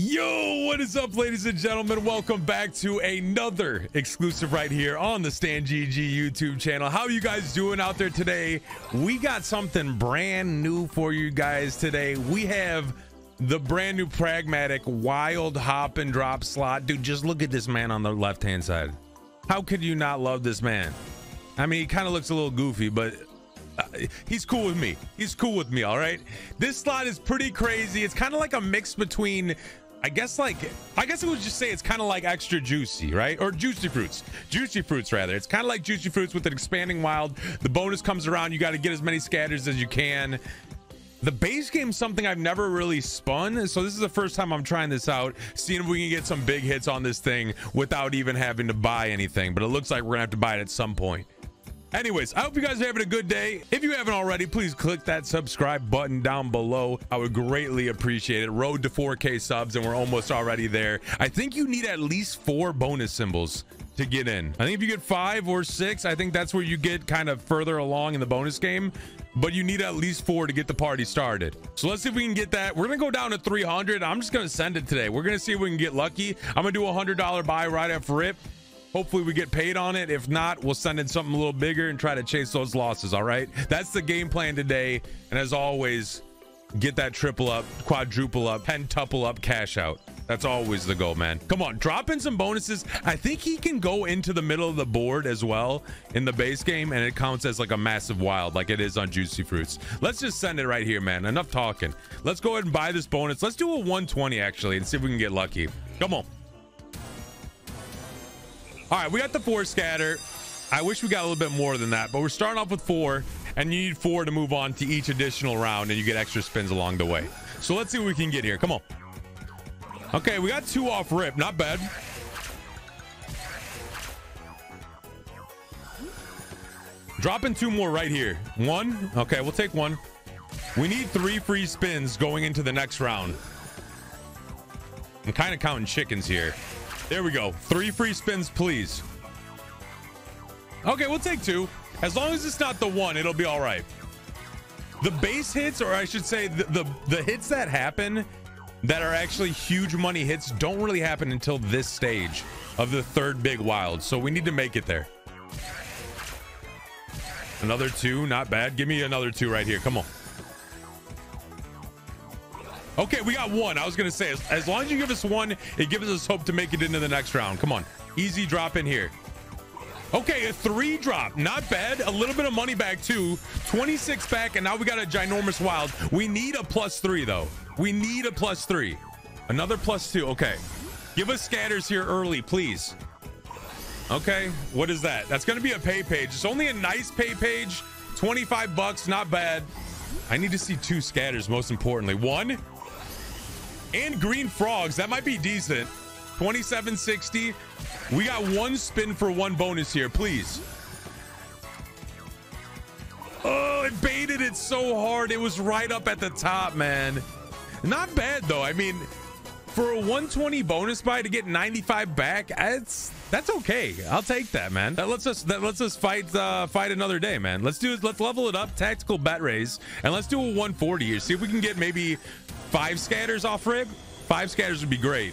Yo, what is up, ladies and gentlemen? Welcome back to another exclusive right here on the Stahn GG YouTube channel. How you guys doing out there today? We got something brand new for you guys today. We have the brand new pragmatic wild hop and drop slot. Dude, just look at this man on the left hand side. How could you not love this man? I mean, he kind of looks a little goofy, but uh, he's cool with me. He's cool with me, all right? This slot is pretty crazy. It's kind of like a mix between I guess like I guess it would just say it's kind of like extra juicy, right? Or juicy fruits, juicy fruits rather. It's kind of like juicy fruits with an expanding wild. The bonus comes around. You got to get as many scatters as you can. The base game's something I've never really spun, so this is the first time I'm trying this out, seeing if we can get some big hits on this thing without even having to buy anything. But it looks like we're gonna have to buy it at some point. Anyways, I hope you guys are having a good day. If you haven't already, please click that subscribe button down below. I would greatly appreciate it. Road to 4K subs, and we're almost already there. I think you need at least four bonus symbols to get in. I think if you get five or six, I think that's where you get kind of further along in the bonus game. But you need at least four to get the party started. So let's see if we can get that. We're gonna go down to 300. I'm just gonna send it today. We're gonna see if we can get lucky. I'm gonna do a hundred dollar buy right after rip. Hopefully we get paid on it. If not, we'll send in something a little bigger and try to chase those losses. All right. That's the game plan today. And as always, get that triple up, quadruple up, pentuple up cash out. That's always the goal, man. Come on, drop in some bonuses. I think he can go into the middle of the board as well in the base game, and it counts as like a massive wild, like it is on Juicy Fruits. Let's just send it right here, man. Enough talking. Let's go ahead and buy this bonus. Let's do a 120 actually and see if we can get lucky. Come on. All right, we got the four scatter. I wish we got a little bit more than that, but we're starting off with four, and you need four to move on to each additional round, and you get extra spins along the way. So let's see what we can get here. Come on. Okay, we got two off rip. Not bad. Dropping two more right here. One. Okay, we'll take one. We need three free spins going into the next round. I'm kind of counting chickens here. There we go. Three free spins, please. Okay, we'll take two. As long as it's not the one, it'll be all right. The base hits, or I should say the, the, the hits that happen that are actually huge money hits don't really happen until this stage of the third big wild. So we need to make it there. Another two, not bad. Give me another two right here. Come on. Okay, we got one. I was going to say, as, long as you give us one, it gives us hope to make it into the next round. Come on. Easy drop in here. Okay, a three drop. Not bad. A little bit of money back, too. 26 back, and now we got a ginormous wild. We need a plus three, though. We need a plus three. Another plus two. Okay. Give us scatters here early, please. Okay, what is that? That's going to be a pay page. It's only a nice pay page. 25 bucks, not bad. I need to see two scatters, most importantly. One, and green frogs. That might be decent. 2760. We got one spin for one bonus here, please. Oh, it baited it so hard. It was right up at the top, man. Not bad though. I mean, for a 120 bonus buy to get 95 back, that's that's okay. I'll take that, man. That lets us that lets us fight uh fight another day, man. Let's do. Let's level it up, tactical bet raise, and let's do a 140 here. See if we can get maybe five scatters off rib. Five scatters would be great.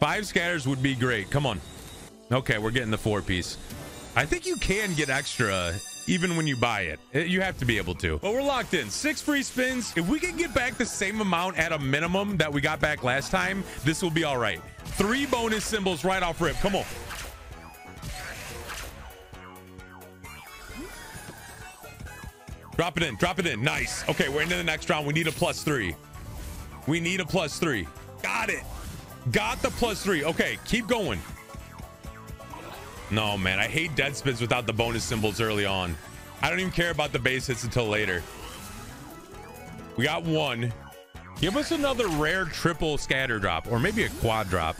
Five scatters would be great. Come on. Okay, we're getting the four piece. I think you can get extra even when you buy it. Eh, you have to be able to. But we're locked in. Six free spins. If we can get back the same amount at a minimum that we got back last time, this will be all right. Three bonus symbols right off rip. Come on. Drop it in. Drop it in. Nice. Okay, we're into the next round. We need a plus three. We need a plus three. Got it. Got the plus three. Okay, keep going. No, man. I hate dead spins without the bonus symbols early on. I don't even care about the base hits until later. We got one. Give us another rare triple scatter drop or maybe a quad drop.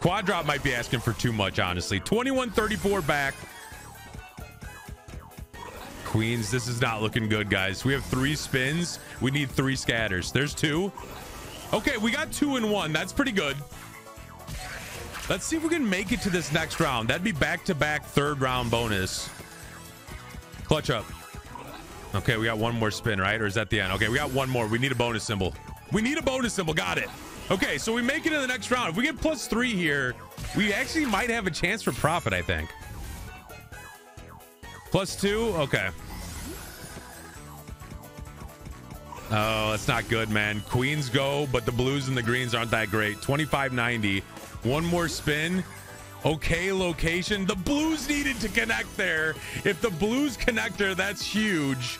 Quad drop might be asking for too much, honestly. 2134 back. Queens, this is not looking good, guys. We have three spins. We need three scatters. There's two. Okay, we got two and one. That's pretty good. Let's see if we can make it to this next round. That'd be back-to-back -back third round bonus. Clutch up. Okay, we got one more spin, right? Or is that the end? Okay, we got one more. We need a bonus symbol. We need a bonus symbol. Got it. Okay, so we make it in the next round. If we get plus three here, we actually might have a chance for profit, I think. Plus two? Okay. Oh, that's not good, man. Queens go, but the blues and the greens aren't that great. 25.90. One more spin. Okay, location. The blues needed to connect there. If the blues connector, that's huge.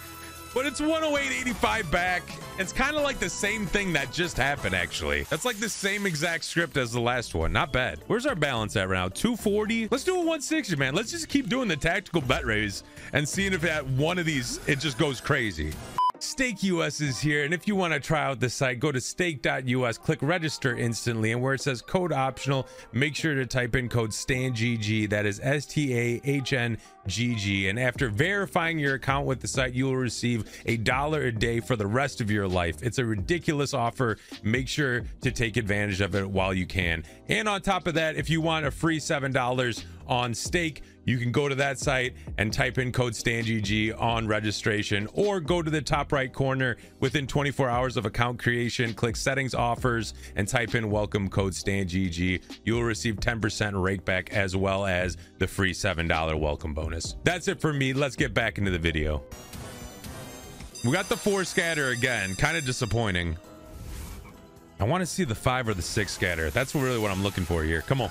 But it's 108.85 back. It's kind of like the same thing that just happened, actually. That's like the same exact script as the last one. Not bad. Where's our balance at right now? 240? Let's do a 160, man. Let's just keep doing the tactical bet raise and seeing if at one of these, it just goes crazy. Stake US is here, and if you want to try out the site, go to stake.us, click register instantly, and where it says code optional, make sure to type in code STAHNGG, that is S T A H N G G. And after verifying your account with the site, you will receive a dollar a day for the rest of your life. It's a ridiculous offer. Make sure to take advantage of it while you can. And on top of that, if you want a free $7 on stake, you can go to that site and type in code STAHNGG on registration or go to the top right corner within 24 hours of account creation, click settings offers and type in welcome code STAHNGG. You will receive 10% rake back as well as the free $7 welcome bonus. That's it for me. Let's get back into the video. We got the four scatter again, kind of disappointing. I want to see the five or the six scatter. That's really what I'm looking for here. Come on.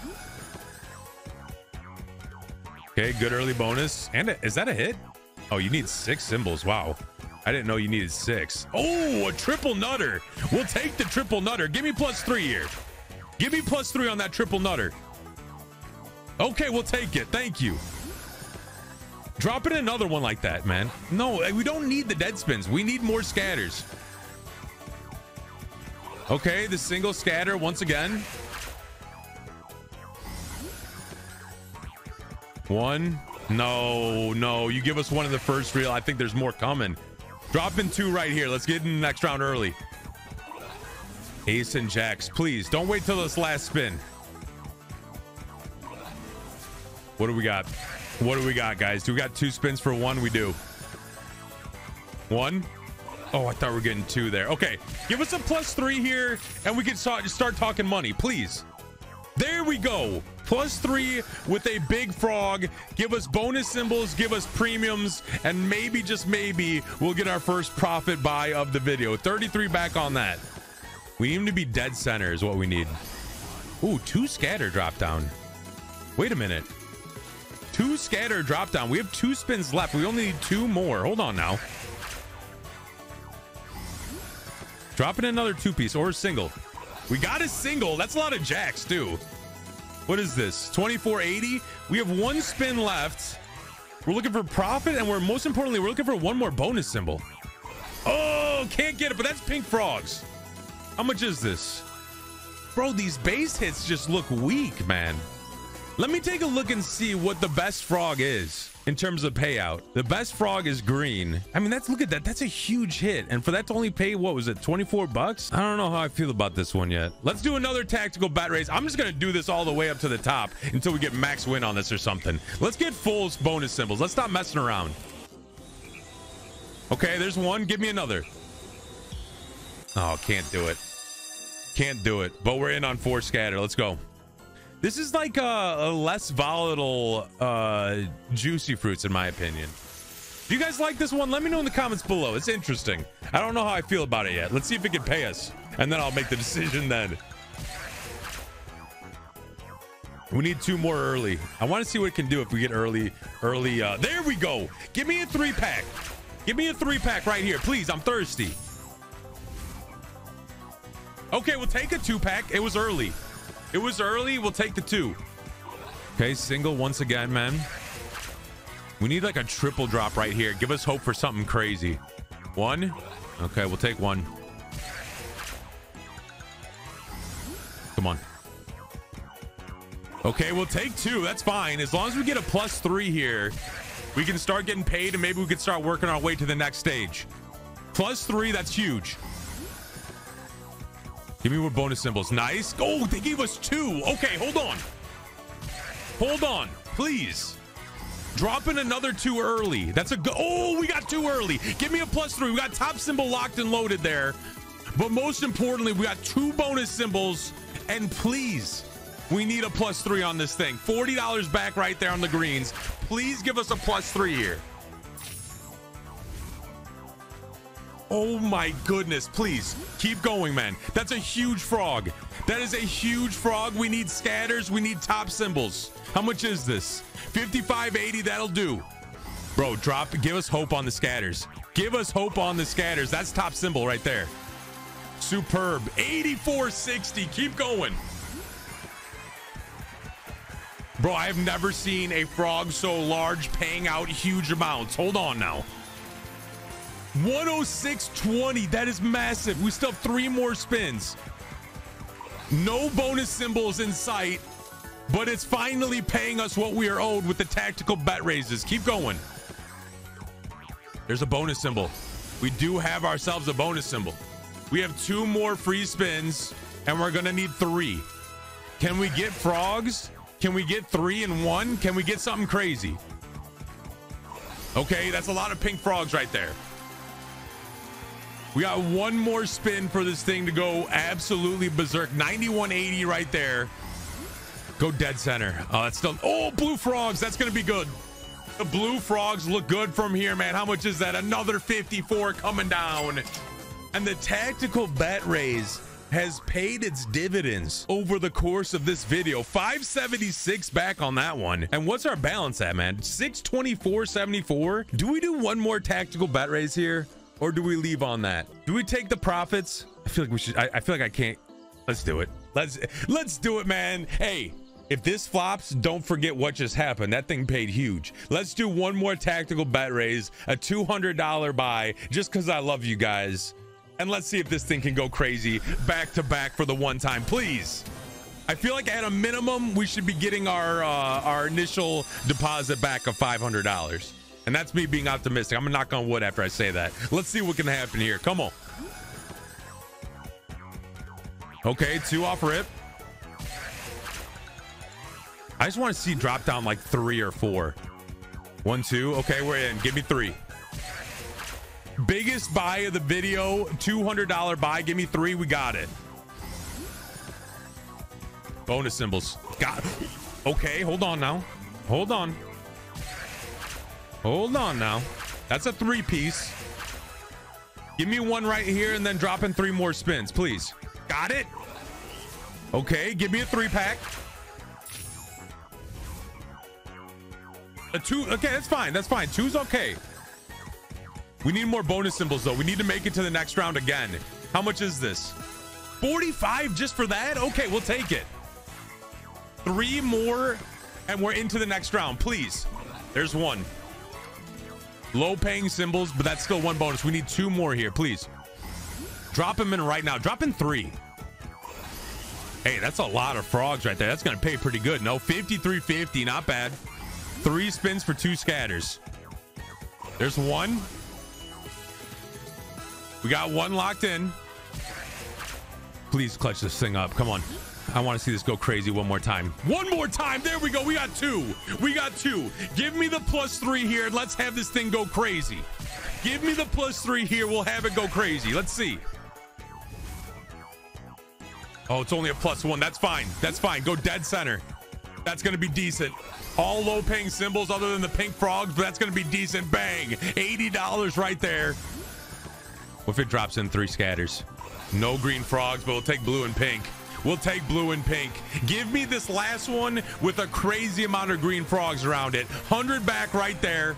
Okay, good early bonus. And a, is that a hit? Oh, you need six symbols. Wow. I didn't know you needed six. Oh, a triple nutter. We'll take the triple nutter. Give me plus three here. Give me plus three on that triple nutter. Okay, we'll take it. Thank you. Drop in another one like that, man. No, eh, we don't need the dead spins. We need more scatters. Okay, the single scatter once again. One. No, no. You give us one in the first reel. I think there's more coming. Dropping two right here. Let's get in the next round early. Ace and jacks. Please, don't wait till this last spin. What do we got? What do we got, guys? Do we got two spins for one? We do. One. Oh, I thought we are getting two there. Okay, give us a plus three here, and we can start, start talking money, please. There we go. Plus three with a big frog. Give us bonus symbols, give us premiums, and maybe, just maybe, we'll get our first profit buy of the video. 33 back on that. We need to be dead center is what we need. Ooh, two scatter drop down. Wait a minute. Two scatter drop down. We have two spins left. We only need two more. Hold on now. Drop in another two piece or a single. We got a single. That's a lot of jacks, too. What is this? 2480? We have one spin left. We're looking for profit, and we're most importantly, we're looking for one more bonus symbol. Oh, can't get it, but that's pink frogs. How much is this? Bro, these base hits just look weak, man. Let me take a look and see what the best frog is in terms of payout. The best frog is green. I mean, that's look at that. That's a huge hit. And for that to only pay, what was it, 24 bucks? I don't know how I feel about this one yet. Let's do another tactical bet raise. I'm just going to do this all the way up to the top until we get max win on this or something. Let's get full bonus symbols. Let's stop messing around. Okay, there's one. Give me another. Oh, can't do it. Can't do it. But we're in on four scatter. Let's go. This is like a, a less volatile uh, juicy fruits, in my opinion. Do you guys like this one? Let me know in the comments below. It's interesting. I don't know how I feel about it yet. Let's see if it can pay us, and then I'll make the decision then. We need two more early. I want to see what it can do if we get early, early. Uh, there we go. Give me a three pack. Give me a three pack right here, please. I'm thirsty. Okay, we'll take a two pack. It was early. It was early. We'll take the two. Okay, single once again, man. We need like a triple drop right here. Give us hope for something crazy. One. Okay, we'll take one. Come on. Okay, we'll take two. That's fine. As long as we get a plus three here, we can start getting paid and maybe we can start working our way to the next stage. Plus three, that's huge. Give me more bonus symbols. Nice. Oh, they gave us two. Okay, hold on. Hold on, please. Dropping another two early. That's a go. Oh, we got two early. Give me a plus three. We got top symbol locked and loaded there. But most importantly, we got two bonus symbols. And please, we need a plus three on this thing. $40 back right there on the greens. Please give us a plus three here. Oh my goodness, please keep going, man. That's a huge frog. That is a huge frog. We need scatters. We need top symbols. How much is this? 55.80, that'll do. Bro, drop, give us hope on the scatters. Give us hope on the scatters. That's top symbol right there. Superb. 84.60. Keep going. Bro, I have never seen a frog so large paying out huge amounts. Hold on now. 106.20. That is massive. We still have three more spins. No bonus symbols in sight, but it's finally paying us what we are owed with the tactical bet raises. Keep going. There's a bonus symbol. We do have ourselves a bonus symbol. We have two more free spins, and we're going to need three. Can we get frogs? Can we get three and one? Can we get something crazy? Okay, that's a lot of pink frogs right there. We got one more spin for this thing to go absolutely berserk. 9180 right there. Go dead center. Oh, that's still. Oh, blue frogs. That's going to be good. The blue frogs look good from here, man. How much is that? Another 54 coming down. And the tactical bet raise has paid its dividends over the course of this video. 576 back on that one. And what's our balance at, man? 624.74. Do we do one more tactical bet raise here? Or do we leave on that? Do we take the profits? I feel like we should. I, I, feel like I can't. Let's do it. Let's let's do it, man. Hey, if this flops, don't forget what just happened. That thing paid huge. Let's do one more tactical bet raise, a $200 buy, just because I love you guys. And let's see if this thing can go crazy back to back for the one time, please. I feel like at a minimum, we should be getting our uh, our initial deposit back of $500. And that's me being optimistic. I'm gonna knock on wood after I say that. Let's see what can happen here. Come on. Okay, two off rip. I just want to see drop down like three or four. One, two. Okay, we're in. Give me three. Biggest buy of the video, $200 buy. Give me three. We got it. Bonus symbols. Got. Okay, hold on now. Hold on. Hold on now. That's a three piece. Give me one right here and then drop in three more spins, please. Got it? Okay, give me a three pack. A two. Okay, that's fine. That's fine. Two's okay. We need more bonus symbols, though. We need to make it to the next round again. How much is this? 45 just for that? Okay, we'll take it. Three more, and we're into the next round. Please. There's one. Low paying symbols, but that's still one bonus. We need two more here, please. Drop him in right now. Drop in three. Hey, that's a lot of frogs right there. That's going to pay pretty good. No, 53.50. Not bad. Three spins for two scatters. There's one. We got one locked in. Please clutch this thing up. Come on. I want to see this go crazy one more time. One more time. There we go. We got two. We got two. Give me the plus three here. Let's have this thing go crazy. Give me the plus three here. We'll have it go crazy. Let's see. Oh, it's only a plus one. That's fine. That's fine. Go dead center. That's going to be decent. All low paying symbols other than the pink frogs, but that's going to be decent. Bang. $80 right there. What if it drops in three scatters? No green frogs, but we'll take blue and pink. We'll take blue and pink. Give me this last one with a crazy amount of green frogs around it. 100 back right there.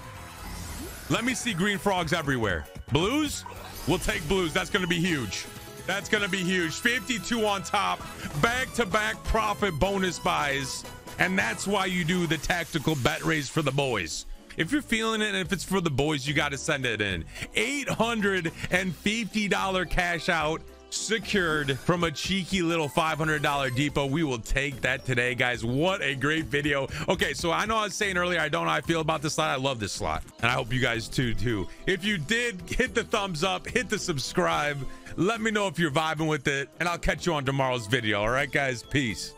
Let me see green frogs everywhere. Blues? We'll take blues. That's going to be huge. That's going to be huge. 52 on top. Back to back profit bonus buys. And that's why you do the tactical bet raise for the boys. If you're feeling it and if it's for the boys, you got to send it in. $850 cash out secured from a cheeky little $500 depot. We will take that today, guys. What a great video. Okay, so I know I was saying earlier, I don't know how I feel about this slot. I love this slot, and I hope you guys too, too. If you did, hit the thumbs up, hit the subscribe. Let me know if you're vibing with it, and I'll catch you on tomorrow's video. All right, guys? Peace.